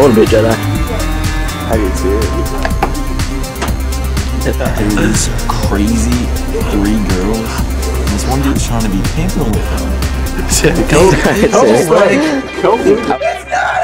I want to be a Jedi. I do too. These crazy three girls. And this one dude's trying to be pimping with them. Kobe, Kobe's like, Kobe. it's not.